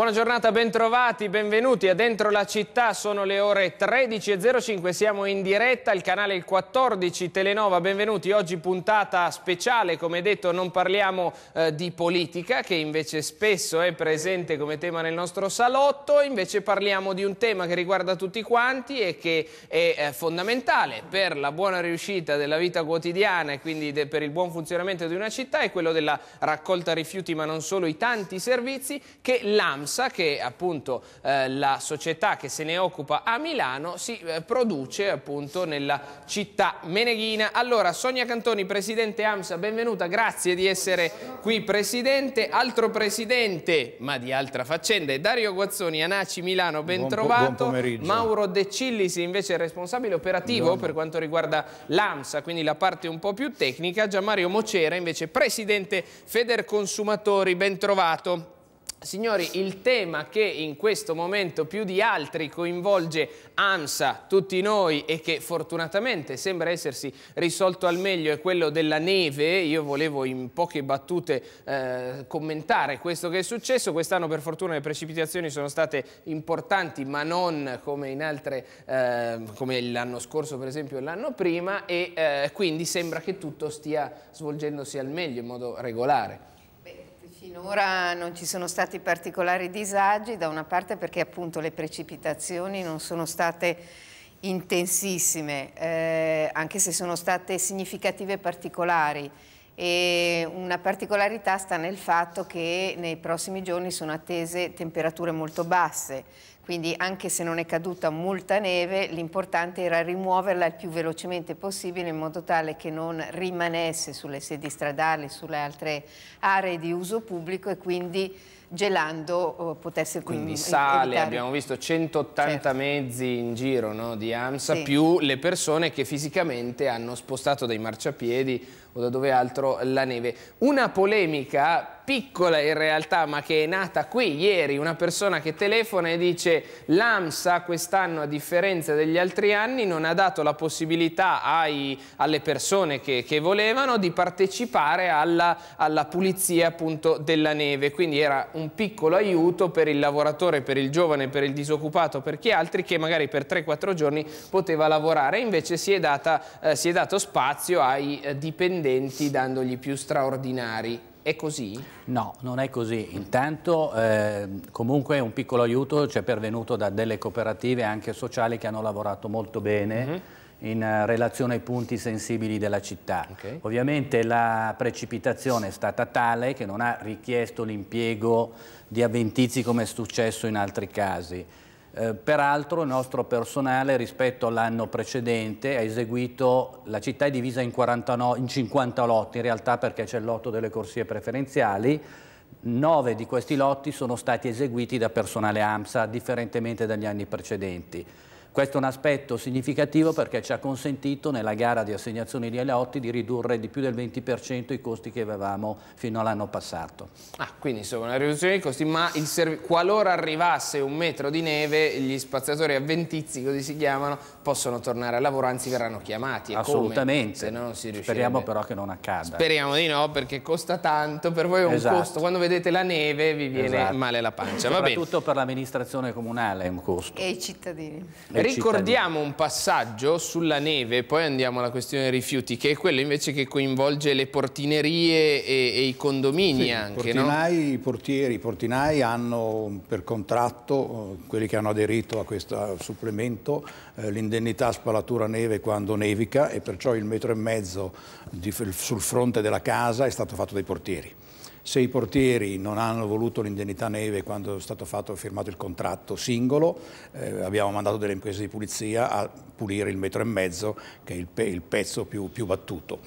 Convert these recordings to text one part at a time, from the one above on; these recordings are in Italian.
Buona giornata, bentrovati, benvenuti a Dentro la città, sono le ore 13.05, siamo in diretta, il canale il 14 Telenova, benvenuti, oggi puntata speciale, come detto non parliamo eh, di politica che invece spesso è presente come tema nel nostro salotto, invece parliamo di un tema che riguarda tutti quanti e che è eh, fondamentale per la buona riuscita della vita quotidiana e quindi per il buon funzionamento di una città, è quello della raccolta rifiuti ma non solo i tanti servizi che l'AM AMSA, che è appunto eh, la società che se ne occupa a Milano, si eh, produce appunto nella città meneghina. Allora, Sonia Cantoni, Presidente AMSA, benvenuta, grazie di essere qui Presidente. Altro Presidente, ma di altra faccenda, è Dario Guazzoni, Anaci Milano, ben buon, trovato. Buon Mauro De Cillis, invece responsabile operativo Buongiorno. per quanto riguarda l'AMSA, quindi la parte un po' più tecnica. Gianmario Mocera, invece Presidente Feder Consumatori, ben trovato. Signori, il tema che in questo momento più di altri coinvolge ANSA, tutti noi e che fortunatamente sembra essersi risolto al meglio è quello della neve. Io volevo in poche battute eh, commentare questo che è successo. Quest'anno per fortuna le precipitazioni sono state importanti ma non come eh, come l'anno scorso per esempio e l'anno prima e eh, quindi sembra che tutto stia svolgendosi al meglio in modo regolare. Finora non ci sono stati particolari disagi, da una parte perché appunto le precipitazioni non sono state intensissime, eh, anche se sono state significative e particolari. E una particolarità sta nel fatto che nei prossimi giorni sono attese temperature molto basse, quindi anche se non è caduta molta neve l'importante era rimuoverla il più velocemente possibile in modo tale che non rimanesse sulle sedi stradali, sulle altre aree di uso pubblico e quindi gelando potesse quindi sale, evitare... abbiamo visto 180 certo. mezzi in giro no, di AMSA sì. più le persone che fisicamente hanno spostato dai marciapiedi o da dove altro la neve. Una polemica piccola in realtà ma che è nata qui ieri, una persona che telefona e dice l'AMSA quest'anno a differenza degli altri anni non ha dato la possibilità ai, alle persone che, che, volevano di partecipare alla, alla pulizia appunto della neve, quindi era un piccolo aiuto per il lavoratore, per il giovane, per il disoccupato, per chi altri che magari per 3-4 giorni poteva lavorare, invece si è, data, eh, si è dato spazio ai eh, dipendenti dandogli più straordinari. È così? No, non è così. Intanto eh, comunque un piccolo aiuto ci è pervenuto da delle cooperative anche sociali che hanno lavorato molto bene. Mm -hmm in eh, relazione ai punti sensibili della città. Okay. Ovviamente la precipitazione è stata tale che non ha richiesto l'impiego di avventizi come è successo in altri casi. Eh, peraltro il nostro personale rispetto all'anno precedente ha eseguito, la città è divisa in, 49, in 50 lotti in realtà perché c'è il lotto delle corsie preferenziali, nove di questi lotti sono stati eseguiti da personale AMSA differentemente dagli anni precedenti. Questo è un aspetto significativo perché ci ha consentito nella gara di assegnazione di Eleotti di ridurre di più del 20% i costi che avevamo fino all'anno passato. Ah, quindi insomma una riduzione dei costi, ma qualora arrivasse un metro di neve gli spazzatori avventizi, così si chiamano, possono tornare al lavoro, anzi verranno chiamati. Assolutamente, no speriamo però che non accada. Speriamo di no perché costa tanto, per voi è un esatto. costo, quando vedete la neve vi viene esatto. male la pancia. Soprattutto per l'amministrazione comunale è un costo. E i cittadini. Ricordiamo un passaggio sulla neve, poi andiamo alla questione rifiuti, che è quello invece che coinvolge le portinerie e, e i condomini sì, anche, portinai, no? I portieri, i portinai hanno per contratto, eh, quelli che hanno aderito a questo supplemento, eh, l'indennità spalatura neve quando nevica e perciò il metro e mezzo di, sul fronte della casa è stato fatto dai portieri. Se i portieri non hanno voluto l'indennità neve quando è stato fatto, firmato il contratto singolo, eh, abbiamo mandato delle imprese di pulizia a pulire il metro e mezzo, che è il, pe il pezzo più, più battuto.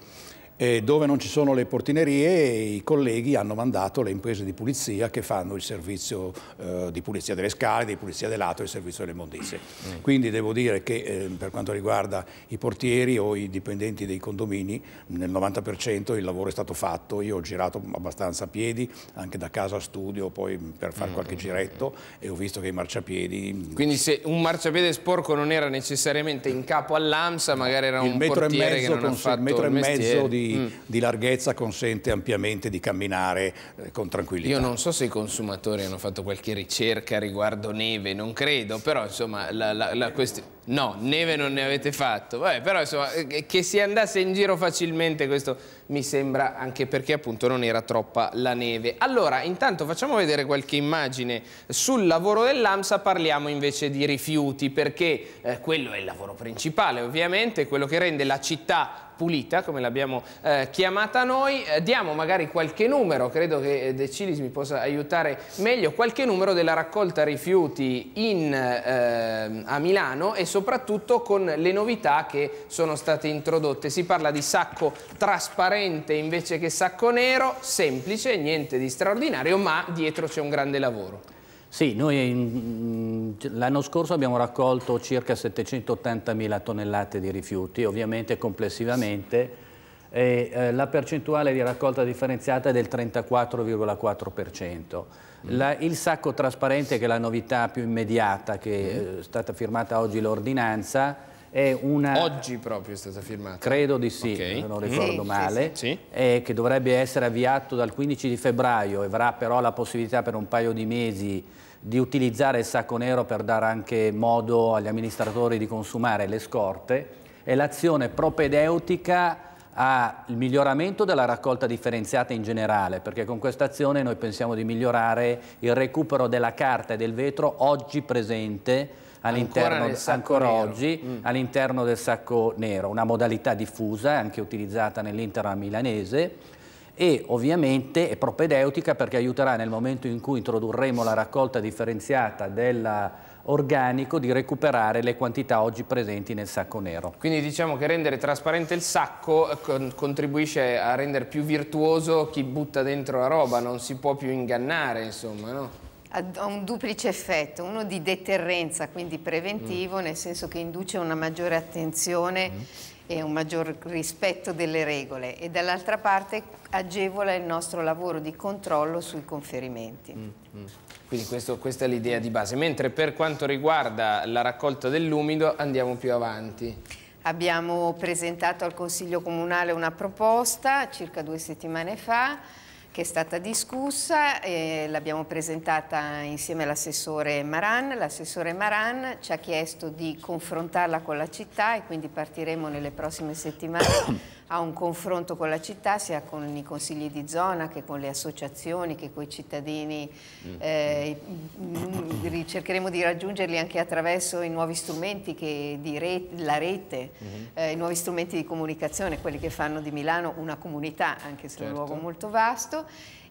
E dove non ci sono le portinerie i colleghi hanno mandato le imprese di pulizia che fanno il servizio eh, di pulizia delle scale, di pulizia del lato e il servizio delle mondizie. Mm. Quindi devo dire che eh, per quanto riguarda i portieri o i dipendenti dei condomini nel 90% il lavoro è stato fatto, io ho girato abbastanza a piedi anche da casa a studio poi per fare mm. qualche giretto e ho visto che i marciapiedi... Quindi se un marciapiede sporco non era necessariamente in capo all'AMSA magari era un portiere che non ha fatto il metro e mezzo di di, mm. di larghezza consente ampiamente di camminare eh, con tranquillità. Io non so se i consumatori hanno fatto qualche ricerca riguardo neve, non credo, però insomma la, la, la questione... No, neve non ne avete fatto, Vabbè, però insomma eh, che si andasse in giro facilmente questo mi sembra anche perché appunto non era troppa la neve. Allora, intanto facciamo vedere qualche immagine sul lavoro dell'AMSA, parliamo invece di rifiuti perché eh, quello è il lavoro principale ovviamente, quello che rende la città pulita, come l'abbiamo eh, chiamata noi. Eh, diamo magari qualche numero, credo che eh, De Cilis mi possa aiutare meglio, qualche numero della raccolta rifiuti in, eh, a Milano e soprattutto con le novità che sono state introdotte. Si parla di sacco trasparente invece che sacco nero, semplice, niente di straordinario, ma dietro c'è un grande lavoro. Sì, noi l'anno scorso abbiamo raccolto circa 780.000 tonnellate di rifiuti, ovviamente complessivamente e, eh, la percentuale di raccolta differenziata è del 34,4%. Mm. il sacco trasparente, che è la novità più immediata che mm. è stata firmata oggi l'ordinanza, è una... Oggi proprio è stata firmata? Credo di sì, okay. se non ricordo mm. male, sì, sì. Sì. che dovrebbe essere avviato dal 15 di febbraio e avrà però la possibilità per un paio di mesi di utilizzare il sacco nero per dare anche modo agli amministratori di consumare le scorte e l'azione propedeutica al miglioramento della raccolta differenziata in generale, perché con questa azione noi pensiamo di migliorare il recupero della carta e del vetro oggi presente all'interno ancora, oggi mm. all'interno del sacco nero, una modalità diffusa anche utilizzata nell'Inter milanese e ovviamente è propedeutica perché aiuterà nel momento in cui introdurremo la raccolta differenziata dell'organico di recuperare le quantità oggi presenti nel sacco nero. Quindi diciamo che rendere trasparente il sacco eh, contribuisce a rendere più virtuoso chi butta dentro la roba, non si può più ingannare insomma, no? ha un duplice effetto, uno di deterrenza, quindi preventivo, mm. nel senso che induce una maggiore attenzione mm e un maggior rispetto delle regole e dall'altra parte agevola il nostro lavoro di controllo sui conferimenti. Mm, mm. Quindi questo, questa è l'idea di base, mentre per quanto riguarda la raccolta dell'umido andiamo più avanti. Abbiamo presentato al Consiglio Comunale una proposta circa due settimane fa che è stata discussa e l'abbiamo presentata insieme all'assessore Maran. L'assessore Maran ci ha chiesto di confrontarla con la città e quindi partiremo nelle prossime settimane a un confronto con la città, sia con i consigli di zona che con le associazioni, che con i cittadini. Mm. Eh, cercheremo di raggiungerli anche attraverso i nuovi strumenti che, di rete, la rete, mm -hmm. eh, i nuovi strumenti di comunicazione, quelli che fanno di Milano una comunità, anche se certo. è un luogo molto vasto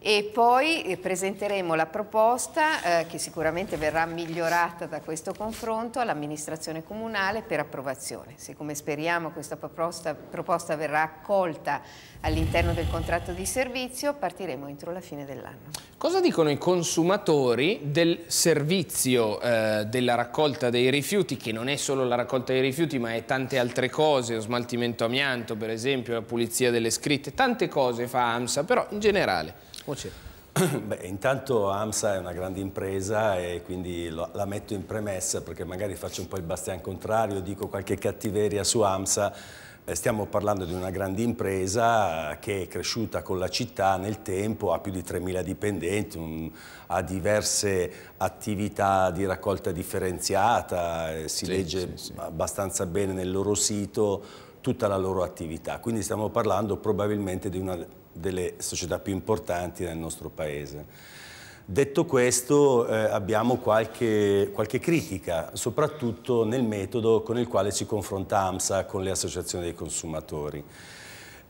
e poi eh, presenteremo la proposta eh, che sicuramente verrà migliorata da questo confronto all'amministrazione comunale per approvazione. Siccome speriamo questa proposta, proposta verrà accolta all'interno del contratto di servizio, partiremo entro la fine dell'anno. Cosa dicono i consumatori del servizio eh, della raccolta dei rifiuti, che non è solo la raccolta dei rifiuti ma è tante altre cose, lo smaltimento amianto per esempio, la pulizia delle scritte, tante cose fa AMSA, però in generale. Beh, intanto AMSA è una grande impresa e quindi lo, la metto in premessa perché magari faccio un po' il bastian contrario, dico qualche cattiveria su AMSA. Eh, stiamo parlando di una grande impresa che è cresciuta con la città nel tempo, ha più di 3.000 dipendenti, un, ha diverse attività di raccolta differenziata, eh, si sì, legge sì, sì. abbastanza bene nel loro sito tutta la loro attività. Quindi stiamo parlando probabilmente di una delle società più importanti nel nostro paese. Detto questo eh, abbiamo qualche, qualche, critica, soprattutto nel metodo con il quale si confronta AMSA con le associazioni dei consumatori.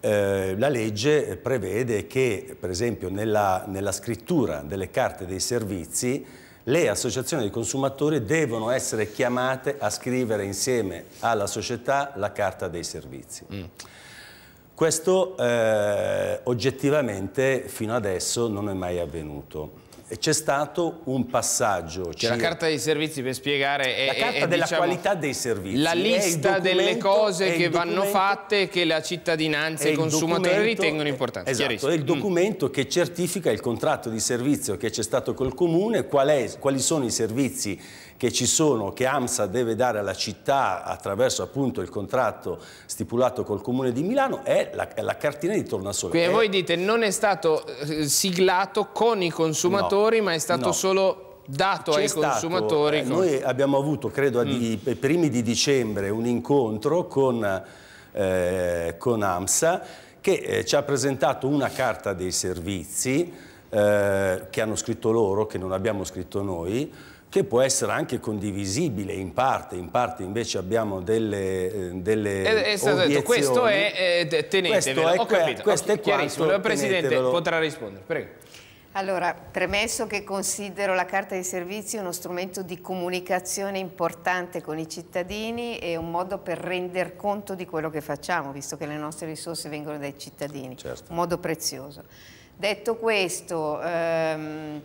Eh, la legge prevede che, per esempio, nella, nella scrittura delle carte dei servizi le associazioni dei consumatori devono essere chiamate a scrivere insieme alla società la carta dei servizi. Mm. Questo eh, oggettivamente fino adesso non è mai avvenuto. C'è stato un passaggio. Cioè la carta dei servizi per spiegare è la carta è, della diciamo, qualità dei servizi. La lista delle cose che vanno fatte che la cittadinanza e i consumatori ritengono importanti. Esatto, è il mm. documento mm. che certifica il contratto di servizio che c'è stato col comune, qual è, quali sono i servizi che ci sono, che AMSA deve dare alla città attraverso appunto il contratto stipulato col Comune di Milano è la, è la cartina di tornasole. Quindi è... voi dite non è stato eh, siglato con i consumatori no, ma è stato no. solo dato ai stato, consumatori. Eh, noi abbiamo avuto, credo, mm. ai primi di dicembre un incontro con, eh, con AMSA che eh, ci ha presentato una carta dei servizi eh, che hanno scritto loro, che non abbiamo scritto noi, che può essere anche condivisibile in parte, in parte invece abbiamo delle, eh, delle è, è stato detto, questo è, eh, tenetevelo, questo è, ho capito, questo è chiarissimo, il Presidente potrà rispondere, prego. Allora, premesso che considero la carta dei servizi uno strumento di comunicazione importante con i cittadini e un modo per render conto di quello che facciamo, visto che le nostre risorse vengono dai cittadini, certo. un modo prezioso. Detto questo, ehm,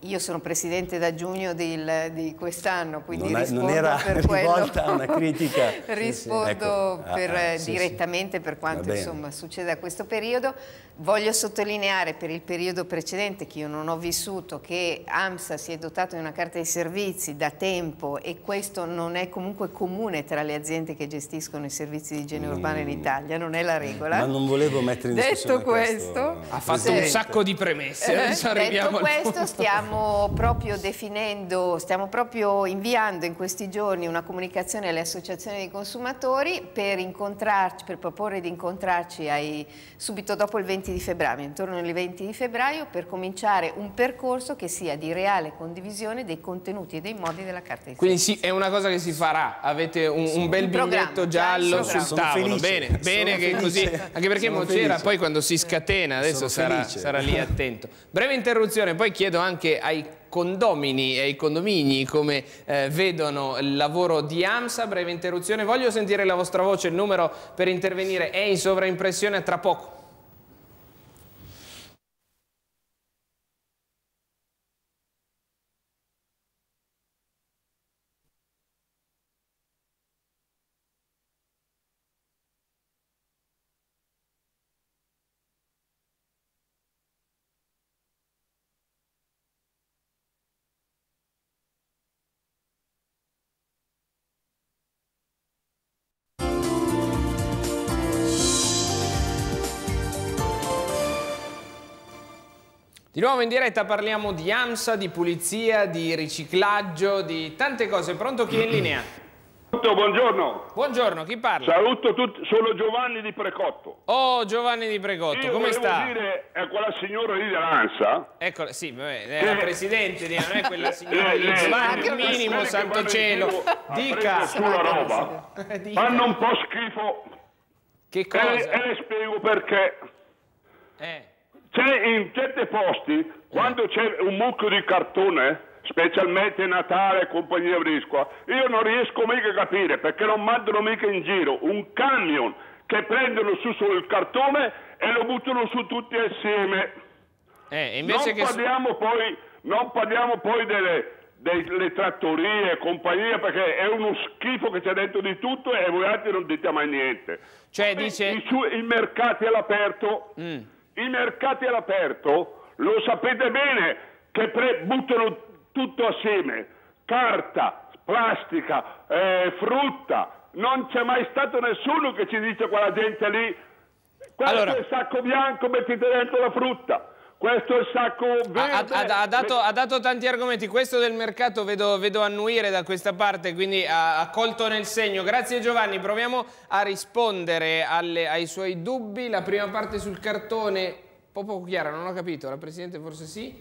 io sono presidente da giugno del, di quest'anno, quindi non, rispondo non era per rivolta una critica. rispondo sì, sì. Ecco. per, ah, ah, direttamente sì, per quanto insomma, succede a questo periodo. Voglio sottolineare per il periodo precedente che io non ho vissuto che AMSA si è dotato di una carta di servizi da tempo e questo non è comunque comune tra le aziende che gestiscono i servizi di igiene urbana mm. in Italia, non è la regola. Ma non volevo mettere in discussione Detto questo, questo ha fatto un sacco di premesse. Eh, detto questo stiamo proprio definendo, stiamo proprio inviando in questi giorni una comunicazione alle associazioni dei consumatori per incontrarci, per proporre di incontrarci ai, subito dopo il 20 20 di febbraio, intorno al 20 di febbraio, per cominciare un percorso che sia di reale condivisione dei contenuti e dei modi della Carta di Quindi sì, è una cosa che si farà, avete un, un bel biglietto giallo sul tavolo, bene, bene che così, anche perché Mocera poi quando si scatena, adesso sarà, sarà lì attento. Breve interruzione, poi chiedo anche ai condomini e ai condomini come eh, vedono il lavoro di AMSA. Breve interruzione, voglio sentire la vostra voce, il numero per intervenire. È in sovraimpressione tra poco. Di nuovo in diretta parliamo di AMSA, di pulizia, di riciclaggio, di tante cose. Pronto chi è in linea? Buongiorno. Buongiorno, chi parla? Saluto tutti, sono Giovanni di Precotto. Oh, Giovanni di Precotto, Io come sta? Io dire a quella signora lì dell'ANSA... Eccola, sì, vabbè, è la presidente, non è quella signora lì. Giovanni, il minimo, santo cielo. Dica. Sulla roba. Dica. Fanno un po' schifo. Che cosa? E, e le spiego perché. Eh. C'è in certi posti, quando c'è un mucchio di cartone, specialmente Natale e compagnia briscola, io non riesco mica a capire perché non mandano mica in giro un camion che prendono su solo il cartone e lo buttano su tutti assieme. Eh, non, parliamo poi, non, parliamo poi, delle, delle trattorie e compagnia perché è uno schifo che c'è dentro di tutto e voi altri non dite mai niente. Cioè, dice... I, i, i mercati all'aperto... Mm i mercati all'aperto lo sapete bene che buttano tutto assieme, carta, plastica, eh, frutta, non c'è mai stato nessuno che ci dice quella gente lì, questo allora... è il sacco bianco, mettete dentro la frutta. Questo è il sacco verde. Ha, ha, ha, dato, ha dato, tanti argomenti. Questo del mercato vedo, vedo annuire da questa parte, quindi ha, colto nel segno. Grazie Giovanni. Proviamo a rispondere alle, ai suoi dubbi. La prima parte sul cartone, un po' poco chiara, non ho capito. La Presidente forse sì.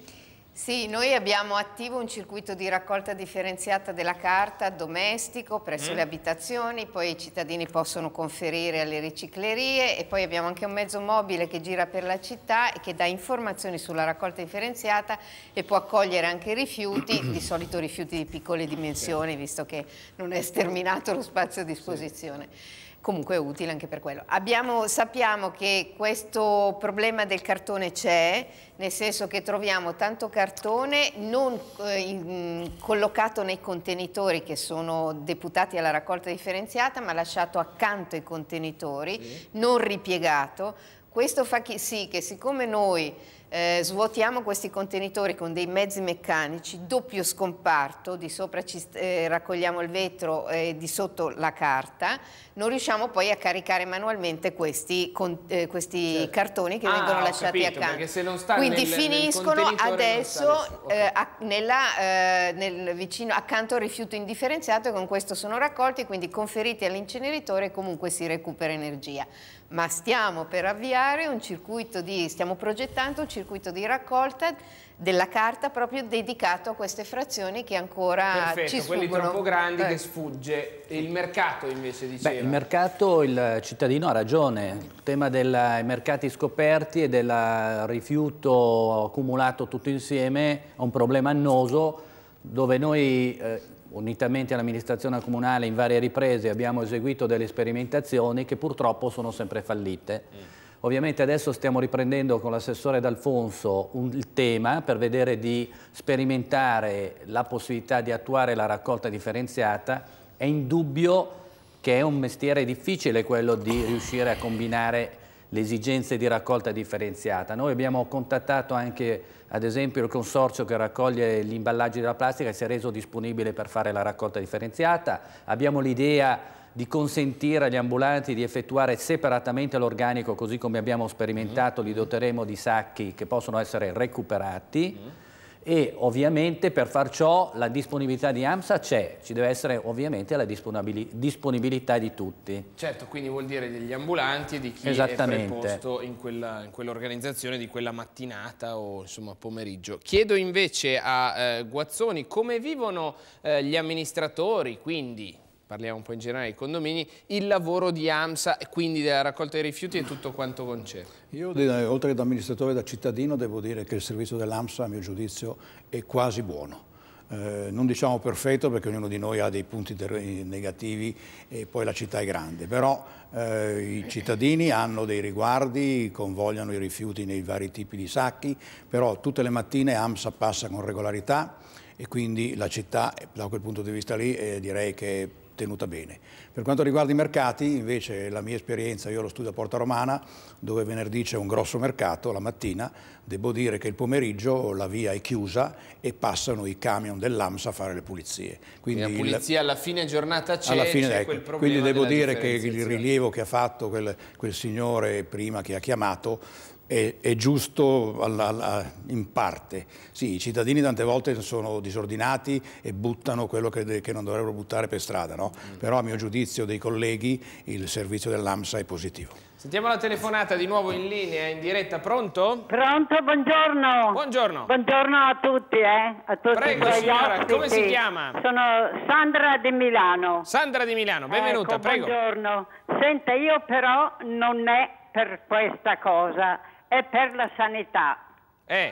Sì, noi abbiamo attivo un circuito di raccolta differenziata della carta domestico presso mm. le abitazioni, poi i cittadini possono conferire alle riciclerie e poi abbiamo anche un mezzo mobile che gira per la città e che dà informazioni sulla raccolta differenziata e può accogliere anche rifiuti, di solito rifiuti di piccole dimensioni, visto che non è sterminato lo spazio a disposizione. Sì comunque è utile anche per quello. Abbiamo, sappiamo che questo problema del cartone c'è, nel senso che troviamo tanto cartone non eh, in, collocato nei contenitori che sono deputati alla raccolta differenziata, ma lasciato accanto ai contenitori, sì. non ripiegato. Questo fa sì che siccome noi eh, svuotiamo questi contenitori con dei mezzi meccanici, doppio scomparto, di sopra ci eh, raccogliamo il vetro e di sotto la carta, non riusciamo poi a caricare manualmente questi, con, eh, questi certo. cartoni che ah, vengono lasciati capito, accanto. Quindi nel, finiscono nel adesso okay. Eh, a, nella, eh, nel vicino, accanto al rifiuto indifferenziato e con questo sono raccolti, quindi conferiti all'inceneritore e comunque si recupera energia ma stiamo per avviare un circuito di, stiamo progettando un circuito di raccolta della carta proprio dedicato a queste frazioni che ancora Perfetto, ci sfuggono. quelli troppo grandi eh. che sfugge. Il mercato invece diceva? Beh, il mercato, il cittadino ha ragione. Il tema dei mercati scoperti e del rifiuto accumulato tutto insieme è un problema annoso dove noi eh, unitamente all'amministrazione comunale in varie riprese abbiamo eseguito delle sperimentazioni che purtroppo sono sempre fallite. Mm. Ovviamente adesso stiamo riprendendo con l'assessore D'Alfonso il tema per vedere di sperimentare la possibilità di attuare la raccolta differenziata. È indubbio che è un mestiere difficile quello di riuscire a combinare le esigenze di raccolta differenziata. Noi abbiamo contattato anche ad esempio il consorzio che raccoglie gli imballaggi della plastica si è reso disponibile per fare la raccolta differenziata. Abbiamo l'idea di consentire agli ambulanti di effettuare separatamente l'organico così come abbiamo sperimentato, li doteremo di sacchi che possono essere recuperati. E ovviamente per far ciò la disponibilità di AMSA c'è, ci deve essere ovviamente la disponibilità di tutti. Certo, quindi vuol dire degli ambulanti e di chi è preposto in quell'organizzazione quell di quella mattinata o insomma pomeriggio. Chiedo invece a eh, Guazzoni come vivono eh, gli amministratori, quindi parliamo un po' in generale dei condomini, il lavoro di AMSA e quindi della raccolta dei rifiuti e tutto quanto concerne. Io, oltre che da amministratore e da cittadino, devo dire che il servizio dell'AMSA, a mio giudizio, è quasi buono. Eh, non diciamo perfetto perché ognuno di noi ha dei punti negativi e poi la città è grande, però eh, i cittadini hanno dei riguardi, convogliano i rifiuti nei vari tipi di sacchi, però tutte le mattine AMSA passa con regolarità e quindi la città da quel punto di vista lì eh, direi che tenuta bene. Per quanto riguarda i mercati, invece la mia esperienza, io lo studio a Porta Romana, dove venerdì c'è un grosso mercato la mattina, devo dire che il pomeriggio la via è chiusa e passano i camion dell'AMSA a fare le pulizie. Quindi la pulizia il, alla fine giornata c'è, alla fine, ecco, Quindi devo dire che il rilievo che ha fatto quel, quel signore prima che ha chiamato è, è giusto alla, alla, in parte. Sì, i cittadini tante volte sono disordinati e buttano quello che, che non dovrebbero buttare per strada, no? mm. però a mio giudizio dei colleghi il servizio dell'AMSA è positivo. Sentiamo la telefonata di nuovo in linea, in diretta, pronto? Pronto, buongiorno. Buongiorno. Buongiorno a tutti, eh? A tutti Prego signora, ospiti. come si chiama? Sono Sandra di Milano. Sandra di Milano, benvenuta, ecco, prego. Buongiorno. Senta, io però non è per questa cosa è per la sanità. Eh,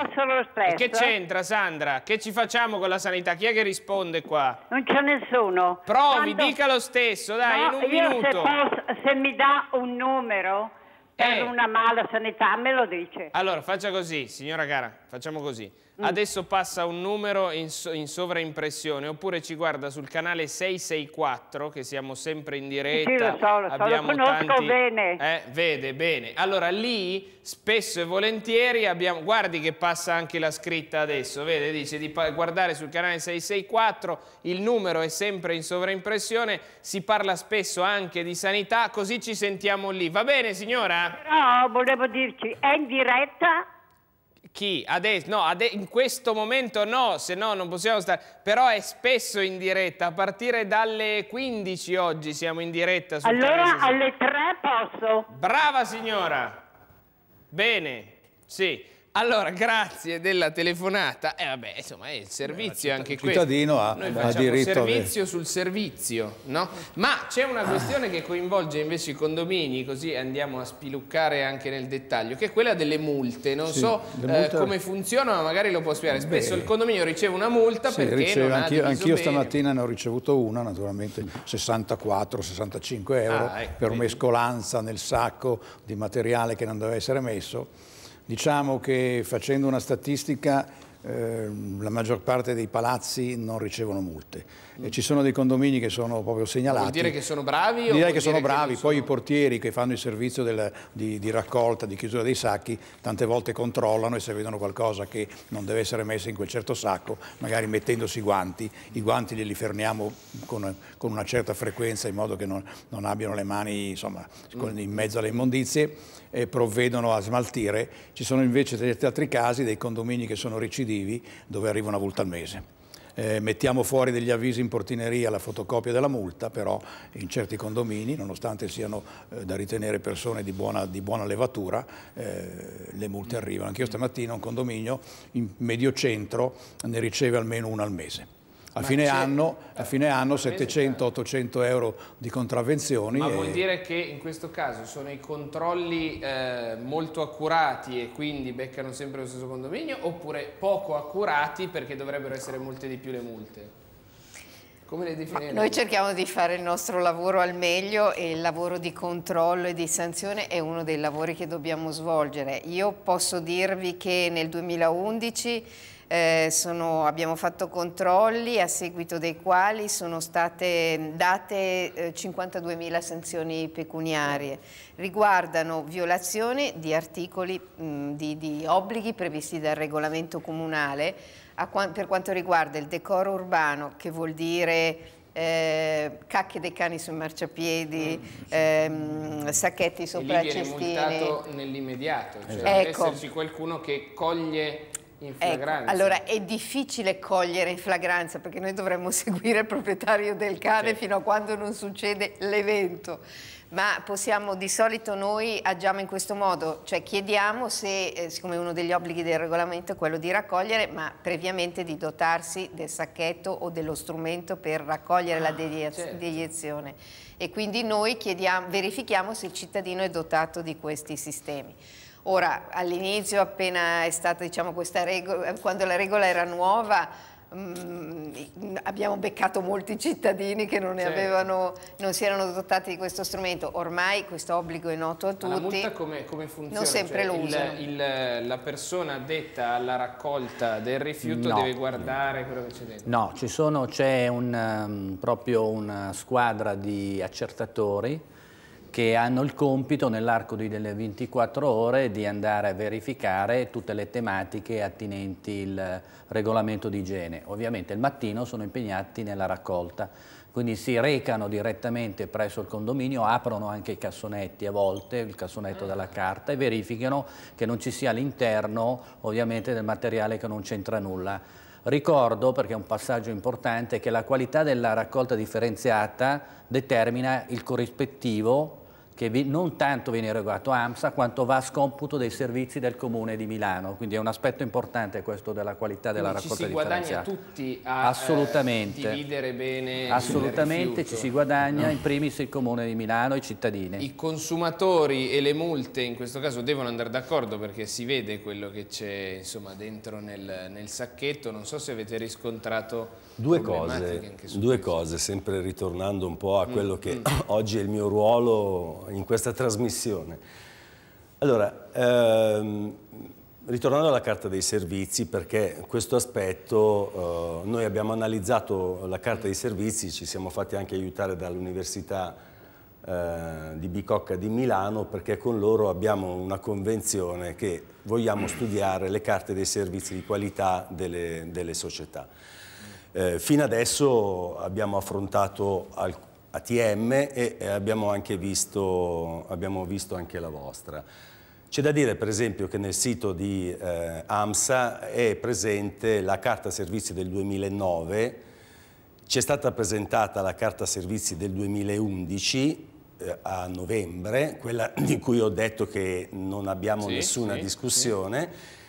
che c'entra Sandra? Che ci facciamo con la sanità? Chi è che risponde qua? Non c'è nessuno. Provi, Quando... dica lo stesso, dai, no, in un minuto. Se, posso, se mi dà un numero per eh. una mala sanità, me lo dice. Allora, faccia così, signora cara, facciamo così. Mm. Adesso passa un numero in, in, sovraimpressione oppure ci guarda sul canale 664 che siamo sempre in diretta. Sì, lo so, lo, so, lo conosco tanti... bene. Eh, vede, bene. Allora lì spesso e volentieri abbiamo... Guardi che passa anche la scritta adesso, vede, dice di guardare sul canale 664, il numero è sempre in sovraimpressione, si parla spesso anche di sanità, così ci sentiamo lì. Va bene signora? Però volevo dirci, è in diretta chi? Adesso, no, ade in questo momento no, se no non possiamo stare, però è spesso in diretta, a partire dalle 15 oggi siamo in diretta. allora alle 3 posso? Brava signora, bene, sì. Allora, grazie della telefonata. E eh, vabbè, insomma, è il servizio anche questo. Il cittadino ha, Noi ha diritto servizio sul servizio, no? Ma c'è una questione che coinvolge invece i condomini, così andiamo a spiluccare anche nel dettaglio, che è quella delle multe. Non sì, so multe... Eh, come funziona, ma magari lo può spiegare. Spesso Beh, il condominio riceve una multa sì, perché riceve, non anch'io, anch'io stamattina ne ho ricevuto una, naturalmente 64-65 euro ah, ecco, per mescolanza nel sacco di materiale che non doveva essere messo Diciamo che facendo una statistica eh, la maggior parte dei palazzi non ricevono multe. Mm. ci sono dei condomini che sono proprio segnalati. Vuol dire che sono bravi? Direi che sono bravi, che poi sono... i portieri che fanno il servizio del, di, di, raccolta, di chiusura dei sacchi, tante volte controllano e se vedono qualcosa che non deve essere messo in quel certo sacco, magari mettendosi i guanti, i guanti li fermiamo con, con una certa frequenza in modo che non, non abbiano le mani insomma, mm. in mezzo alle immondizie e provvedono a smaltire. Ci sono invece degli altri casi dei condomini che sono recidivi dove arriva una volta al mese. Eh, mettiamo fuori degli avvisi in portineria la fotocopia della multa, però in certi condomini, nonostante siano eh, da ritenere persone di buona, di buona levatura, eh, le multe arrivano. Anch'io stamattina un condominio in medio centro ne riceve almeno una al mese. A fine, anno, a fine, anno, 700-800 euro di contravvenzioni. Ma e... vuol dire che in questo caso sono i controlli eh, molto accurati e quindi beccano sempre lo stesso condominio oppure poco accurati perché dovrebbero essere molte di più le multe? Come le definiremo? Noi cerchiamo di fare il nostro lavoro al meglio e il lavoro di controllo e di sanzione è uno dei lavori che dobbiamo svolgere. Io posso dirvi che nel 2011 eh, sono, abbiamo fatto controlli a seguito dei quali sono state date eh, 52.000 sanzioni pecuniarie. Riguardano violazioni di articoli, mh, di, di, obblighi previsti dal regolamento comunale qua, per quanto riguarda il decoro urbano, che vuol dire eh, cacche dei cani sui marciapiedi, mm, ehm, sacchetti sopra cestini. E lì viene multato nell'immediato, cioè ecco. esserci qualcuno che coglie in ecco, flagranza. Ecco, allora è difficile cogliere in flagranza perché noi dovremmo seguire il proprietario del cane sì. fino a quando non succede l'evento. Ma possiamo, di solito noi agiamo in questo modo, cioè chiediamo se, eh, siccome uno degli obblighi del regolamento è quello di raccogliere, ma previamente di dotarsi del sacchetto o dello strumento per raccogliere ah, la deiezione. Certo. E quindi noi verifichiamo se il cittadino è dotato di questi sistemi. Ora, all'inizio, appena è stata diciamo, questa regola, quando la regola era nuova, mh, mm, abbiamo beccato molti cittadini che non, certo. avevano, non, si erano dotati di questo strumento. Ormai questo obbligo è noto a tutti. Ma la multa come, come funziona? Non sempre cioè, lo usano. La persona addetta alla raccolta del rifiuto no. deve guardare quello che c'è dentro? No, c'è un, um, proprio una squadra di accertatori che hanno il compito nell'arco delle 24 ore di andare a verificare tutte le tematiche attinenti al regolamento di igiene. Ovviamente il mattino sono impegnati nella raccolta, quindi si recano direttamente presso il condominio, aprono anche i cassonetti a volte, il cassonetto della carta e verificano che non ci sia all'interno ovviamente del materiale che non c'entra nulla. Ricordo, perché è un passaggio importante, che la qualità della raccolta differenziata determina il corrispettivo che non tanto viene erogato a AMSA quanto va a scomputo dei servizi del Comune di Milano, quindi è un aspetto importante questo della qualità della quindi raccolta differenziata. Ci si guadagna tutti a Assolutamente. Eh, dividere bene Assolutamente ci si guadagna, in primis il Comune di Milano e i cittadini. I consumatori e le multe in questo caso devono andare d'accordo perché si vede quello che c'è dentro nel, nel sacchetto, non so se avete riscontrato Due cose, due cose, sempre ritornando un po' a mm, quello che mm. oggi è il mio ruolo in questa trasmissione. Allora, ehm, ritornando alla carta dei servizi, perché questo aspetto, eh, noi abbiamo analizzato la carta dei servizi, ci siamo fatti anche aiutare dall'Università eh, di Bicocca di Milano, perché con loro abbiamo una convenzione che vogliamo studiare le carte dei servizi di qualità delle, delle società. Eh, fino adesso abbiamo affrontato ATM e, e abbiamo, anche visto, abbiamo visto anche la vostra. C'è da dire per esempio che nel sito di eh, AMSA è presente la carta servizi del 2009, c'è stata presentata la carta servizi del 2011 eh, a novembre, quella di cui ho detto che non abbiamo sì, nessuna sì, discussione, sì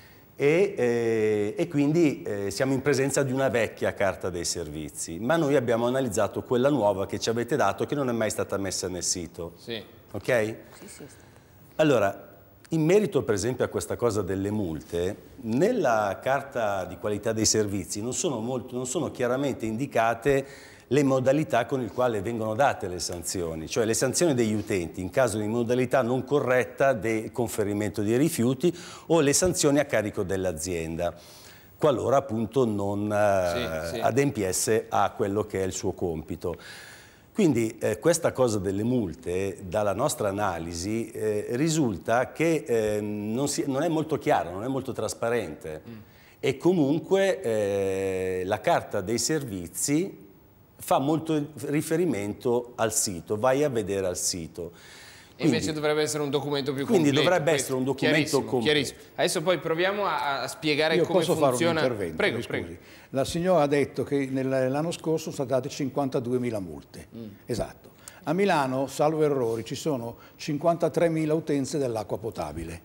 e, eh, e quindi eh, siamo in presenza di una vecchia carta dei servizi, ma noi abbiamo analizzato quella nuova che ci avete dato che non è mai stata messa nel sito. Sì. Ok? Sì, sì. Allora, in merito per esempio a questa cosa delle multe, nella carta di qualità dei servizi non sono, molto, non sono chiaramente indicate le modalità con le quali vengono date le sanzioni, cioè le sanzioni degli utenti in caso di modalità non corretta del conferimento dei rifiuti o le sanzioni a carico dell'azienda. qualora appunto non eh, Sì, sì. adempiesse a quello che è il suo compito. Quindi eh, questa cosa delle multe, dalla nostra analisi, eh, risulta che eh, non, si- non è molto chiara, non è molto trasparente e comunque eh, la carta dei servizi fa molto riferimento al sito, vai a vedere al sito. E invece dovrebbe essere un documento più quindi completo. dovrebbe questo. essere un documento Chiarissimo, completo. chiarissimo. Adesso poi proviamo a, a spiegare Io come posso fare un funziona. intervento, prego, scusi. La signora ha detto che l'anno scorso sono state date 52.000 multe. Mm. Esatto. A Milano, salvo errori, ci sono 53.000 utenze dell'acqua potabile,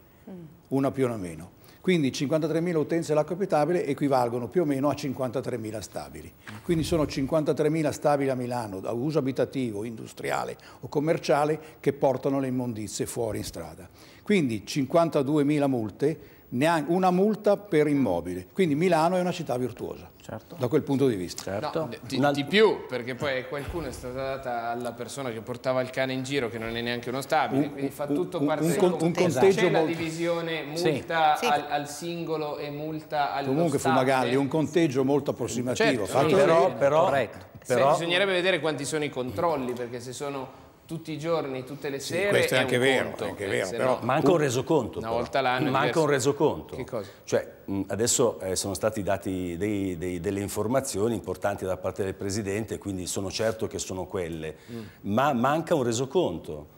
una più o una meno. Quindi 53.000 utenze dell'acqua potabile equivalgono più o meno a 53.000 stabili. Quindi sono 53.000 stabili a Milano, da uso abitativo, industriale o commerciale, che portano le immondizie fuori in strada. Quindi 52.000 multe, neanche una multa per immobile. Quindi Milano è una città virtuosa, da quel punto di vista. No, di, di più, perché poi qualcuno è stata data alla persona che portava il cane in giro, che non è neanche uno stabile, Un- quindi fa tutto un- parte un del con- un conteggio C'è la divisione multa Sì. Al, al singolo e multa allo Comunque. Fumagalli, un conteggio molto approssimativo. Certo, fatto però, però, corretto. Se però- bisognerebbe vedere quanti sono i controlli, perché se sono tutti i giorni, tutte le sere, questo è anche vero, conto, è anche eh, vero, però- no- Manca un resoconto. Una però. volta l'anno Manca diverso. un resoconto. Che cosa? Cioè, mh, adesso eh, sono stati dati dei- dei- delle informazioni importanti da parte del Presidente, quindi sono certo che sono quelle, Mm. ma manca un resoconto.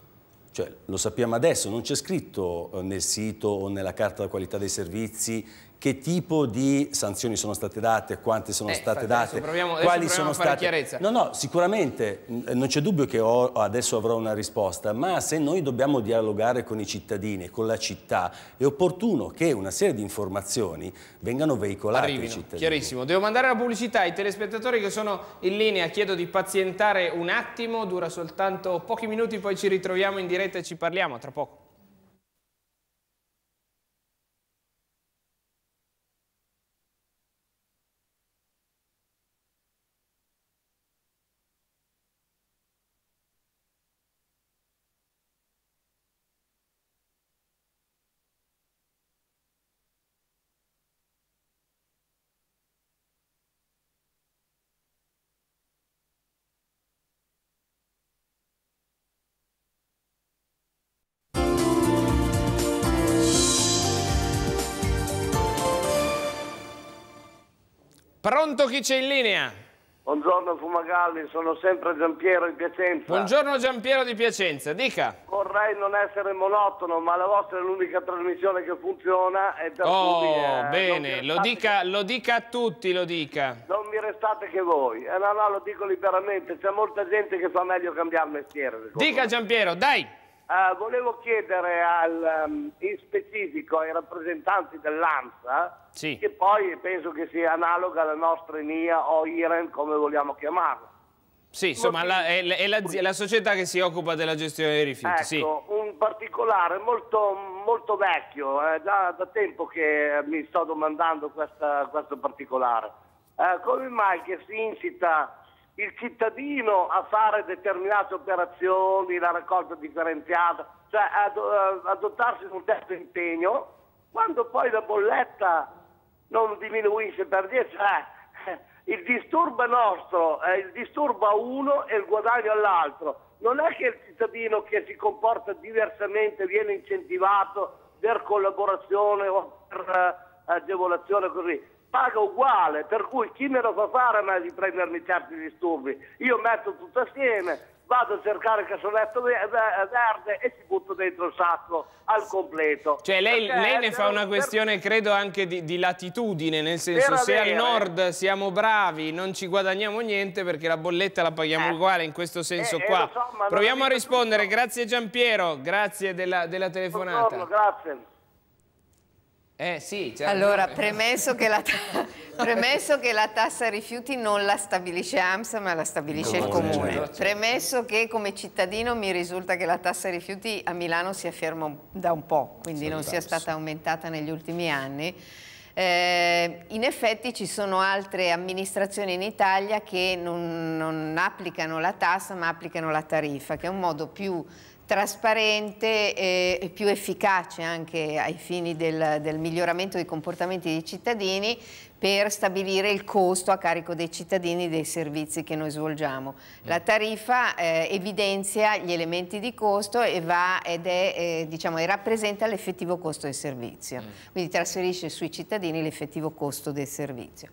Cioè, lo sappiamo adesso, non c'è scritto eh, nel sito o nella carta della qualità dei servizi che tipo di sanzioni sono state date, quante sono Eh, state date, proviamo- quali sono state... chiarezza. No, no, sicuramente non c'è dubbio che ho- adesso avrò una risposta, ma se noi dobbiamo dialogare con i cittadini, con la città, è opportuno che una serie di informazioni vengano veicolate ai Arrivino, cittadini. chiarissimo. Devo mandare la pubblicità ai telespettatori che sono in linea. Chiedo di pazientare un attimo, dura soltanto pochi minuti, poi ci ritroviamo in diretta e ci parliamo tra poco. Pronto chi c'è in linea? Buongiorno Fumagalli, sono sempre Giampiero di Piacenza. Buongiorno Giampiero di Piacenza, dica. Vorrei non essere monotono, ma la vostra è l'unica trasmissione che funziona e per cui, Oh, eh, non bene, lo dica, lo dica a tutti, lo dica. che- Non mi restate che voi. Eh, no, no, lo dico liberamente, c'è molta gente che fa meglio cambiare mestiere. Dica. Giampiero, dai. Eh, volevo chiedere al, ehm, in specifico ai rappresentanti dell'ANSA, Sì. che poi penso che sia analoga alla nostra ENIA o IREN, come vogliamo chiamarla. Sì, insomma, la- è, è la, la società che si occupa della gestione dei rifiuti, Ecco, sì. un particolare molto, molto vecchio, è già da tempo che mi sto domandando questa- questo particolare. Eh, come mai che si incita il cittadino a fare determinate operazioni, la raccolta differenziata, cioè ad, eh, adottarsi un certo impegno, quando poi la bolletta non diminuisce per 10, eh, il disturbo è nostro, eh, il disturbo a uno e il guadagno all'altro. Non è che il cittadino che si comporta diversamente viene incentivato per collaborazione o per eh, agevolazione così. Paga uguale, per cui chi me lo fa fare a me di prendermi certi disturbi? Io metto tutto assieme, vado a cercare il cassonetto ve- ve- verde e ci butto dentro il sacco al completo. Cioè lei, lei ne fa una questione, credo, anche di, di latitudine, nel senso se al avere- nord siamo bravi, non ci guadagniamo niente perché la bolletta la paghiamo Eh. uguale in questo senso Eh, eh, qua. lo so, Proviamo a rispondere, tutto. grazie Giampiero, grazie della, della telefonata. Buongiorno, grazie. Eh sì, c'è Allora, premesso che, la, premesso che la tassa rifiuti non la stabilisce AMSA ma la stabilisce il Comune, Comune. certo. Premesso che come cittadino mi risulta che la tassa rifiuti a Milano sia ferma da un po', quindi non sia stata aumentata negli ultimi anni. Eh, in effetti ci sono altre amministrazioni in Italia che non, non applicano la tassa ma applicano la tariffa, che è un modo più trasparente e più efficace anche ai fini del, del miglioramento dei comportamenti dei cittadini per stabilire il costo a carico dei cittadini dei servizi che noi svolgiamo. La tariffa eh, evidenzia gli elementi di costo e, va ed è, eh, diciamo, e rappresenta l'effettivo costo del servizio, mm. quindi trasferisce sui cittadini l'effettivo costo del servizio.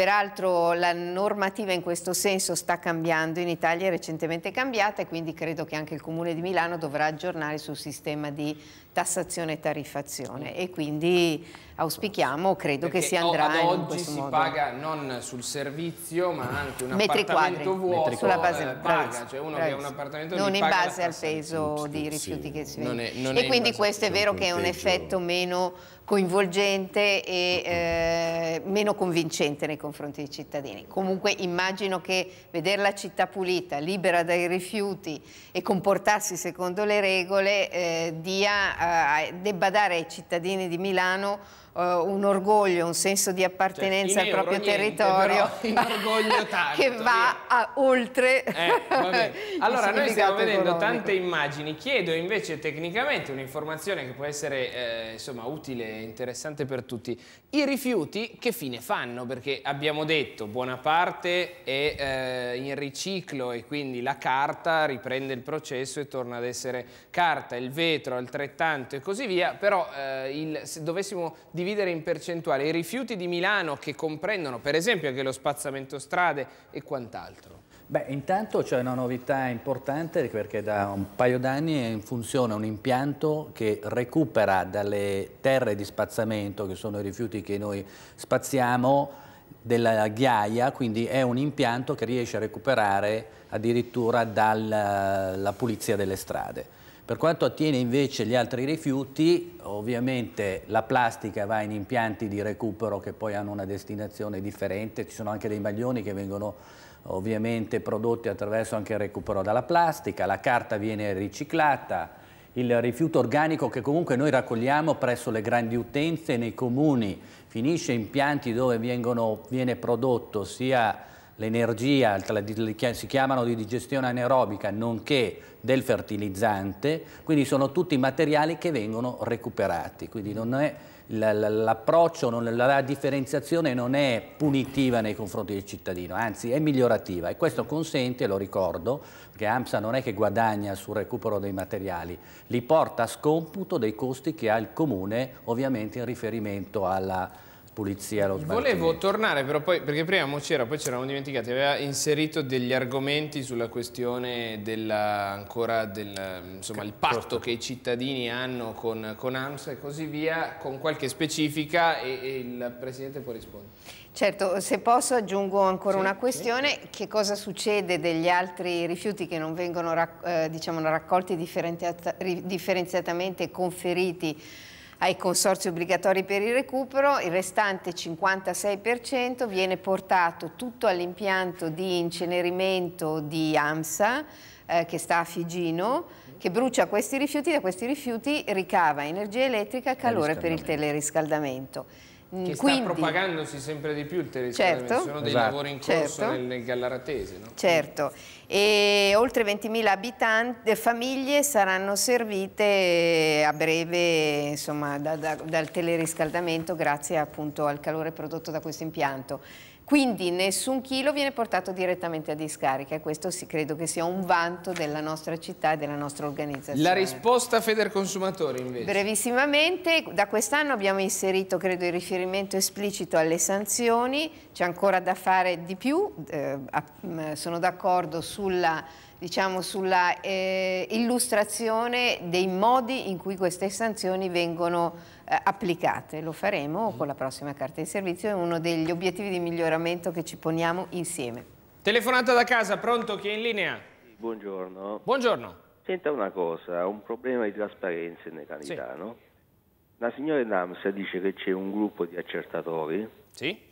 Peraltro la normativa in questo senso sta cambiando, in Italia è recentemente cambiata e quindi credo che anche il Comune di Milano dovrà aggiornare sul sistema di tassazione e tariffazione. E quindi auspichiamo, credo Perché che si andrà ad oggi si modo. paga non sul servizio ma anche un Metri appartamento quadri. vuoto Sulla base- eh, paga, cioè uno che ha un appartamento non in base al peso di rifiuti che si è e in quindi questo è vero che è un effetto meno coinvolgente e eh, meno convincente nei confronti dei cittadini. Comunque immagino che vedere la città pulita, libera dai rifiuti e comportarsi secondo le regole eh, dia, debba dare ai cittadini di Milano eh, un orgoglio, un senso di appartenenza Cioè, al proprio territorio tanto, che va a oltre Eh, Allora, noi stiamo vedendo economico. tante immagini. Chiedo invece tecnicamente un'informazione che può essere eh, insomma, utile e interessante per tutti. I rifiuti che fine fanno? Perché abbiamo detto buona parte è eh, in riciclo e quindi la carta riprende il processo e torna ad essere carta, il vetro altrettanto e così via. Però eh, il- se dovessimo dividere in percentuale i rifiuti di Milano che comprendono per esempio anche lo spazzamento strade e quant'altro. Beh, intanto c'è una novità importante perché da un paio d'anni è in funzione un impianto che recupera dalle terre di spazzamento, che sono i rifiuti che noi spaziamo, della ghiaia, quindi è un impianto che riesce a recuperare addirittura dalla pulizia delle strade. Per quanto attiene invece gli altri rifiuti, ovviamente la plastica va in impianti di recupero che poi hanno una destinazione differente, ci sono anche dei maglioni che vengono ovviamente prodotti attraverso anche il recupero dalla plastica, la carta viene riciclata, il rifiuto organico che comunque noi raccogliamo presso le grandi utenze nei comuni finisce in impianti dove vengono, viene prodotto sia l'energia, si chiamano di digestione anaerobica, nonché del fertilizzante, quindi sono tutti materiali che vengono recuperati, quindi l'approccio, la differenziazione non è punitiva nei confronti del cittadino, anzi è migliorativa. E questo consente, lo ricordo, che AMSA non è che guadagna sul recupero dei materiali, li porta a scomputo dei costi che ha il comune ovviamente in riferimento alla pulizia allo smaltimento. Volevo tornare però poi, perché prima c'era, poi ci eravamo dimenticati, aveva inserito degli argomenti sulla questione della, ancora del, insomma, il patto che i cittadini hanno con, con AMSA e così via, con qualche specifica e, e il Presidente può rispondere. Certo, se posso aggiungo ancora una questione, che cosa succede degli altri rifiuti che non vengono eh, diciamo, raccolti differenziata- differenziatamente e conferiti ai consorzi obbligatori per il recupero, il restante 56% viene portato tutto all'impianto di incenerimento di AMSA eh, che sta a Figino, che brucia questi rifiuti e da questi rifiuti ricava energia elettrica e calore per il teleriscaldamento. Mm, Che sta quindi- propagandosi sempre di più il teleriscaldamento, Certo. sono dei Esatto. lavori in corso Certo. nel, nel Gallaratese. No? Certo, e oltre 20.000 abitanti, famiglie saranno servite a breve insomma, da- da- dal teleriscaldamento grazie appunto al calore prodotto da questo impianto. Quindi nessun chilo viene portato direttamente a discarica e questo sì, credo che sia un vanto della nostra città e della nostra organizzazione. La risposta Federconsumatori invece. Brevissimamente, da quest'anno abbiamo inserito, credo, il riferimento esplicito alle sanzioni, c'è ancora da fare di più, eh, sono d'accordo sulla, diciamo, sulla eh, illustrazione dei modi in cui queste sanzioni vengono eh, applicate, lo faremo con la prossima carta di servizio, è uno degli obiettivi di miglioramento che ci poniamo insieme. Telefonata da casa, pronto? Chi è in linea? Buongiorno. Buongiorno. Senta una cosa, un problema di trasparenza e legalità, no? La signora Namsa dice che c'è un gruppo di accertatori, Sì?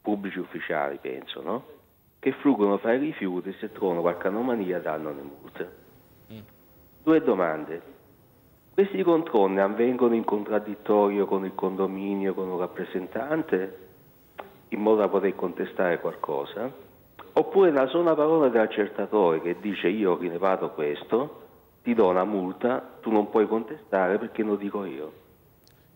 pubblici ufficiali penso, no? Che fruggono fra i rifiuti e se trovano qualche anomalia danno le multe. Due domande. Questi controlli avvengono in contraddittorio con il condominio, con un rappresentante, in modo da poter contestare qualcosa? Oppure la sola parola dell'accertatore che dice io ho rilevato questo ti do una multa, tu non puoi contestare perché lo dico io.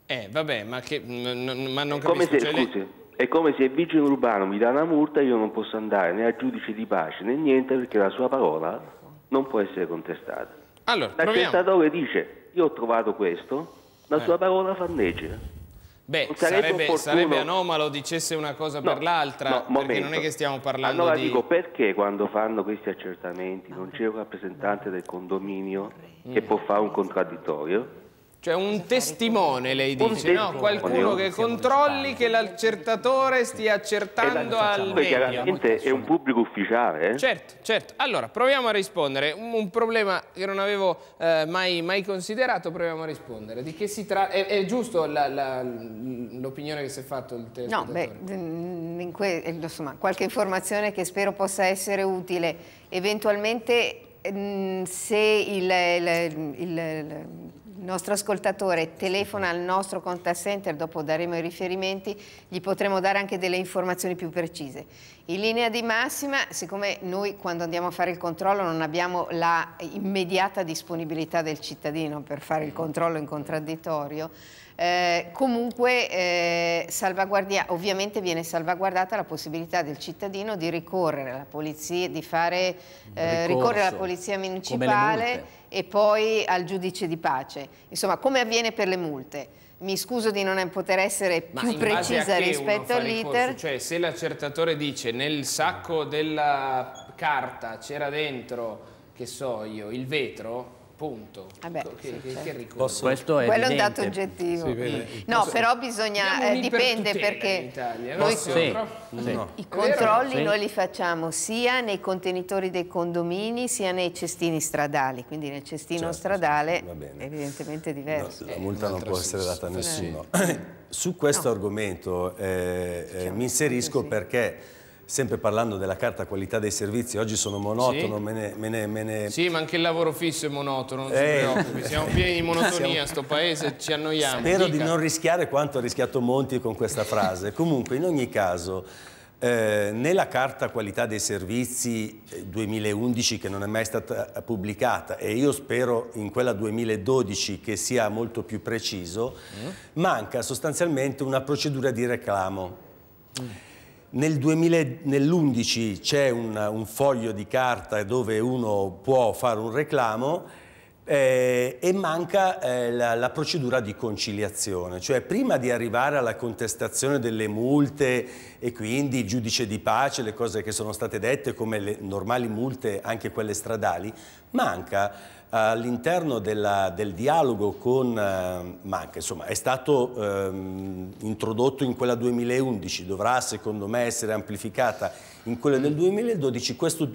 Eh, vabbè, ma, che, ma non è come capisco. Se, cioè, scusi, è come se il vigile urbano mi dà una multa e io non posso andare né al giudice di pace né niente perché la sua parola non può essere contestata. Allora. L'accertatore dice, io ho trovato questo, la Eh. sua parola fa legge. Beh, sarebbe sarebbe, sarebbe anomalo dicesse una cosa No, per l'altra, no, perché non è che stiamo parlando allora di... dico perché quando fanno questi accertamenti non c'è un rappresentante del condominio che può fare un contraddittorio? Cioè un testimone, lei dice, no? Qualcuno che controlli che l'accertatore stia accertando al meglio. chiaramente è un pubblico ufficiale, eh? Certo, certo. Allora, proviamo a rispondere. Un, un problema che non avevo eh, mai, mai considerato, proviamo a rispondere. Di che si tratta? È, è giusto l'opinione che si è fatto il No, telespettatore? beh, mm, in eh, insomma, qualche informazione che spero possa essere utile. Eventualmente, mm, se il, il- il- il nostro ascoltatore telefona al nostro contact center, dopo daremo i riferimenti, gli potremo dare anche delle informazioni più precise. In linea di massima, siccome noi quando andiamo a fare il controllo non abbiamo la immediata disponibilità del cittadino per fare il controllo in contraddittorio, eh, comunque eh, ovviamente viene salvaguardata la possibilità del cittadino di ricorrere alla polizia, di fare eh, ricorrere alla polizia municipale. E poi al giudice di pace. Insomma, come avviene per le multe. Mi scuso di non poter essere Ma più precisa rispetto all'iter. Cioè, se l'accertatore dice nel sacco della carta c'era dentro, che so io, il vetro, punto. Vabbè, Co- che, sì, che- certo. che ricorso? Posso- Questo è Quello è un evidente. dato oggettivo. Vede. No, però bisogna, eh, dipende perché Italia, noi no? Sì, sì. No. i È controlli Sì. noi li facciamo sia nei contenitori dei condomini sia nei cestini stradali, quindi nel cestino Certo, stradale bene. evidentemente è No, diverso. la multa non un'altra può essere data a sì. nessuno. Su questo argomento eh, eh, mi inserisco sì. perché, sempre parlando della carta qualità dei servizi, oggi sono monotono, Sì. me ne... me ne- me ne- Sì, ma anche il lavoro fisso è monotono, non si Eh. preoccupi. Siamo pieni di monotonia, sto paese, ci annoiamo. Spero di Dica. non rischiare quanto ha rischiato Monti con questa frase. Comunque, in ogni caso, eh, nella carta qualità dei servizi eh, 2011, che non è mai stata eh, pubblicata, e io spero in quella 2012 che sia molto più preciso, manca sostanzialmente una procedura di reclamo. Nel 2000 Nell'11 c'è un, un foglio di carta dove uno può fare un reclamo eh, e manca eh, la, la procedura di conciliazione, cioè prima di arrivare alla contestazione delle multe e quindi il giudice di pace, le cose che sono state dette come le normali multe, anche quelle stradali, manca all'interno della- del dialogo con eh, manca, insomma è stato ehm, introdotto in quella 2011, dovrà secondo me essere amplificata in quella del 2012 questo-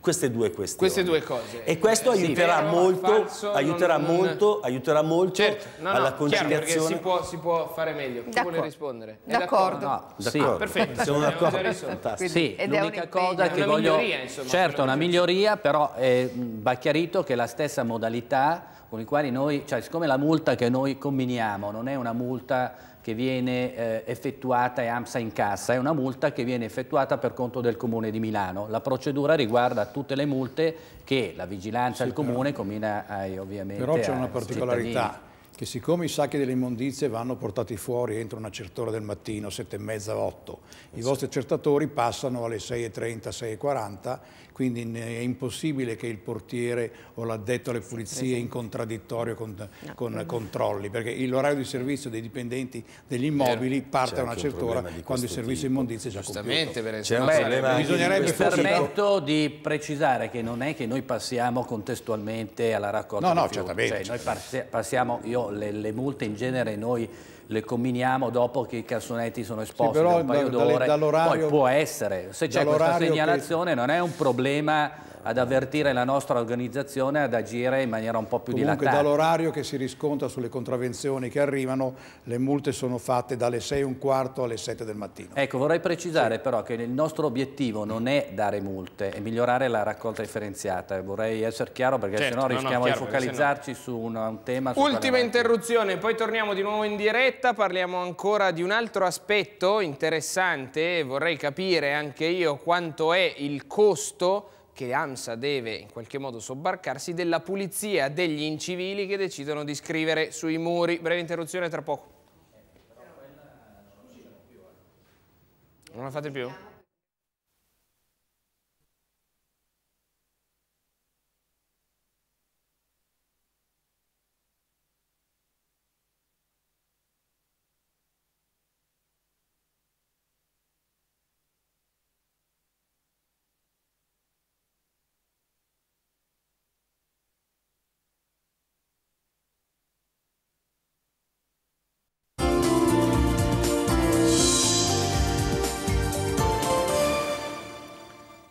queste due questioni. Queste due cose. E questo Eh, sì, aiuterà vero, molto, falso, aiuterà non- non- molto, aiuterà molto Certo, no, no, alla chiaro, perché conciliazione. si può, si può fare meglio. Chi vuole rispondere? È D'accordo. No, sì. D'accordo. Perfetto, Siamo abbiamo d'accordo. Sì, Ed è l'unica cosa È che una voglio... miglioria, insomma, certo, una miglioria, però eh, mh, va chiarito che la stessa modalità con i quali noi, cioè siccome la multa che noi combiniamo non è una multa che viene eh, effettuata e AMSA in cassa, è una multa che viene effettuata per conto del Comune di Milano. La procedura riguarda tutte le multe che la vigilanza del Comune combina ai, ovviamente Però c'è una particolarità, cittadini. Che siccome i sacchi delle immondizie vanno portati fuori entro una certa ora del mattino, sette e mezza, otto, i vostri accertatori passano alle 6.30, 6.40, quindi è impossibile che il portiere o l'addetto alle pulizie in contraddittorio con, con controlli, perché l'orario di servizio dei dipendenti degli immobili parte a una certa ora quando il servizio tipo. immondizie è già Giustamente, compiuto. anche di bisognerebbe Mi permetto di precisare che non è che noi passiamo contestualmente alla raccolta No, dei no, certamente, Cioè, noi passiamo, io le, le multe in genere noi le combiniamo dopo che i cassonetti sono esposti però da un paio d'ore, poi può essere, se c'è questa dall'orario che- segnalazione non è un problema ad avvertire la nostra organizzazione ad agire in maniera un po' più Comunque dilatata. dall'orario che si riscontra sulle contravvenzioni che arrivano, le multe sono fatte dalle 6 e un quarto alle 7 del mattino. Ecco, vorrei precisare però che il nostro obiettivo non è dare multe, è migliorare la raccolta differenziata. Vorrei essere chiaro perché Certo, sennò no, no, rischiamo chiaro, di focalizzarci su un, un tema. Ultima interruzione, poi torniamo di nuovo in diretta, parliamo ancora di un altro aspetto interessante, vorrei capire anche io quanto è il costo che AMSA deve in qualche modo sobbarcarsi della pulizia degli incivili che decidono di scrivere sui muri. Breve interruzione tra poco. Non la fate più?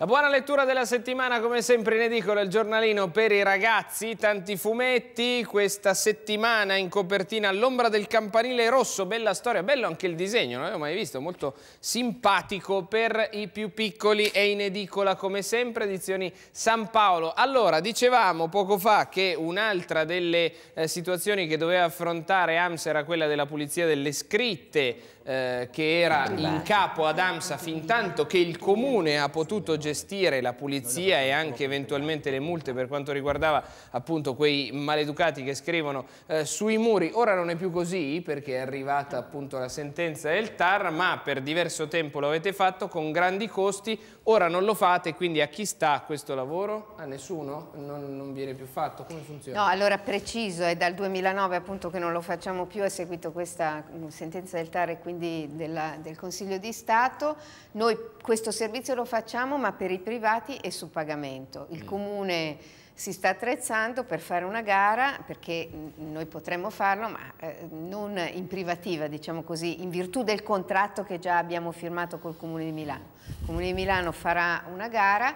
La buona lettura della settimana, come sempre in edicola, il giornalino per i ragazzi, tanti fumetti, questa settimana in copertina L'ombra del campanile rosso, bella storia, bello anche il disegno, non l'avevo mai visto, molto simpatico per i più piccoli e in edicola come sempre, edizioni San Paolo. Allora, dicevamo poco fa che un'altra delle eh, situazioni che doveva affrontare AMS era quella della pulizia delle scritte eh, che era in capo ad AMSA fin tanto che il comune ha potuto gestire la pulizia e anche eventualmente le multe per quanto riguardava appunto quei maleducati che scrivono eh, sui muri. Ora non è più così perché è arrivata appunto la sentenza del TAR, ma per diverso tempo lo avete fatto con grandi costi, ora non lo fate, quindi a chi sta questo lavoro? A nessuno? Non, non viene più fatto? Come funziona? No, allora preciso, è dal 2009 appunto che non lo facciamo più, è seguito questa sentenza del TAR e quindi della, del Consiglio di Stato. Noi questo servizio lo facciamo ma per i privati e su pagamento. Il mm. Comune si sta attrezzando per fare una gara perché noi potremmo farlo ma eh, non in privativa diciamo così in virtù del contratto che già abbiamo firmato col Comune di Milano. Il Comune di Milano farà una gara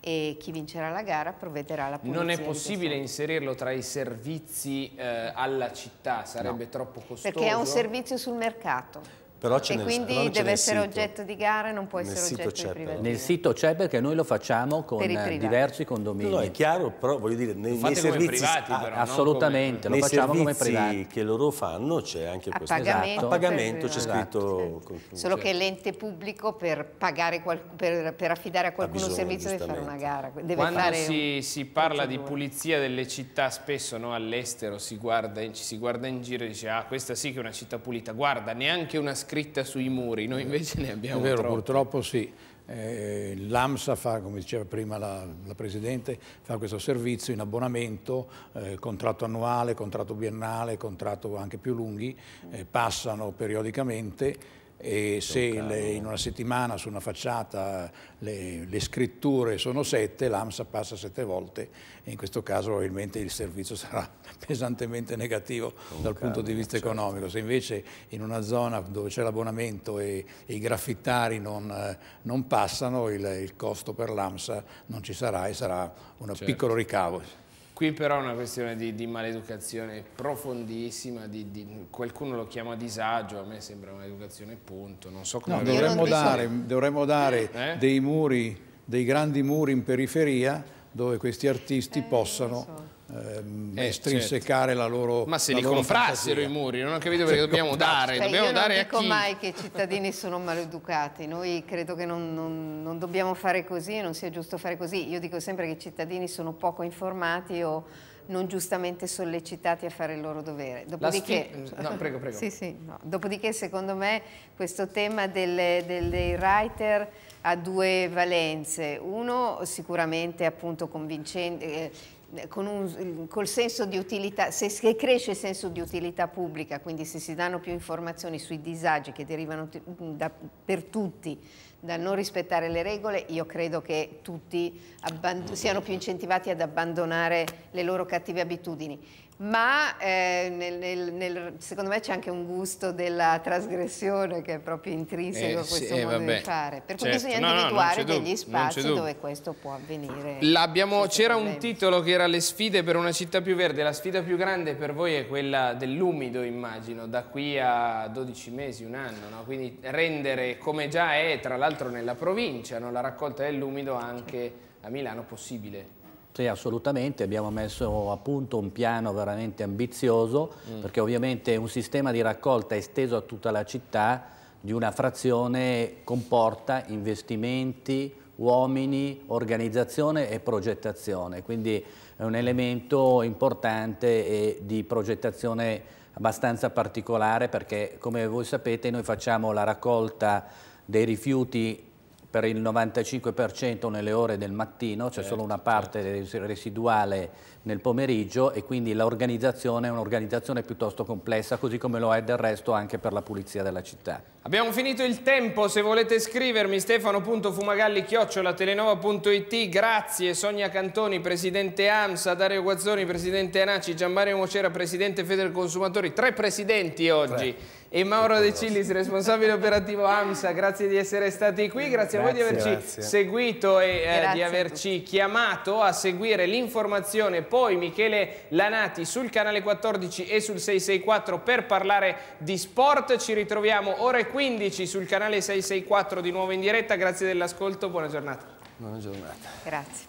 e chi vincerà la gara provvederà alla pulizia. Non è possibile inserirlo tra i servizi eh, alla città, sarebbe no. troppo costoso? Perché è un servizio sul mercato. Però e nel, quindi deve essere sito. oggetto di gara e non può essere oggetto di privativa. Nel sito c'è perché noi lo facciamo con diversi condomini. No, è chiaro, però voglio dire, nei, nei servizi privati, ah, però, assolutamente, come... lo facciamo come privati. che loro fanno c'è anche a questo pagamento, a pagamento c'è scritto esatto. Solo che l'ente pubblico per, pagare per, per affidare a qualcuno un servizio deve fare una gara. Deve Quando fare si, si parla di pulizia delle città spesso no, all'estero si guarda, ci si guarda in giro e dice ah questa sì che è una città pulita, guarda neanche una scritta sui muri muri, noi invece ne abbiamo È vero, troppo. purtroppo sì. Eh, L'AMSA fa, come diceva prima la, la, Presidente, fa questo servizio in abbonamento, eh, contratto annuale, contratto biennale, contratto anche più lunghi, eh, passano periodicamente e se le, in una settimana su una facciata le, le scritture sono sette, l'AMSA passa sette volte e in questo caso probabilmente il servizio sarà pesantemente negativo Con dal punto di vista certo. economico. Se invece in una zona dove c'è l'abbonamento e, e, i graffittari non, eh, non passano, il, il, costo per l'AMSA non ci sarà e sarà un certo. piccolo ricavo. Qui però è una questione di, di maleducazione profondissima, di, di, qualcuno lo chiama disagio, a me sembra un'educazione punto, non so come... No, dovremmo dare, dovremmo dare eh? dei muri, dei grandi muri in periferia dove questi artisti eh, possano so. Ehm, eh, estrinsecare certo. la loro Ma se li comprassero i muri, non ho capito perché dobbiamo dare, cioè, dobbiamo io dare non dico mai che i cittadini sono maleducati, noi credo che non, non, non dobbiamo fare così e non sia giusto fare così. Io dico sempre che i cittadini sono poco informati o non giustamente sollecitati a fare il loro dovere. Dopodiché, no, prego, prego. sì, sì, no. Dopodiché secondo me questo tema delle, dei writer ha due valenze. Uno sicuramente appunto convincente, eh, un, col senso di utilità, se, cresce il senso di utilità pubblica, quindi se si danno più informazioni sui disagi che derivano da, per tutti dal non rispettare le regole, io credo che tutti siano più incentivati ad abbandonare le loro cattive abitudini ma eh, nel, nel, nel, secondo me c'è anche un gusto della trasgressione che è proprio intrinseco eh, a questo sì, modo vabbè. di fare. Per cui certo. bisogna no, individuare no, degli spazi dove questo può avvenire. C'era un titolo che era le sfide per una città più verde, la sfida più grande per voi è quella dell'umido immagino, da qui a 12 mesi, un anno, no? quindi rendere come già è tra l'altro nella provincia la raccolta dell'umido anche a Milano possibile. Sì, assolutamente, abbiamo messo a punto un piano veramente ambizioso mm. perché ovviamente un sistema di raccolta esteso a tutta la città di una frazione comporta investimenti, uomini, organizzazione e progettazione, quindi è un elemento importante e di progettazione abbastanza particolare perché come voi sapete noi facciamo la raccolta dei rifiuti per il 95% nelle ore del mattino, c'è certo, solo una parte certo. residuale nel pomeriggio e quindi l'organizzazione è un'organizzazione piuttosto complessa, così come lo è del resto anche per la pulizia della città. Abbiamo finito il tempo, se volete scrivermi stefano.fumagalli telenova.it, grazie Sonia Cantoni, Presidente AMSA, Dario Guazzoni, Presidente ANACI, Gianmario Mocera, Presidente Federconsumatori, tre presidenti oggi. Tre e Mauro De Cillis, responsabile operativo AMSA, grazie di essere stati qui, grazie, grazie a voi di averci grazie. seguito e eh, di averci chiamato a seguire l'informazione, poi Michele Lanati sul canale 14 e sul 664 per parlare di sport, ci ritroviamo ore 15 sul canale 664 di nuovo in diretta, grazie dell'ascolto, buona giornata. Buona giornata. Grazie.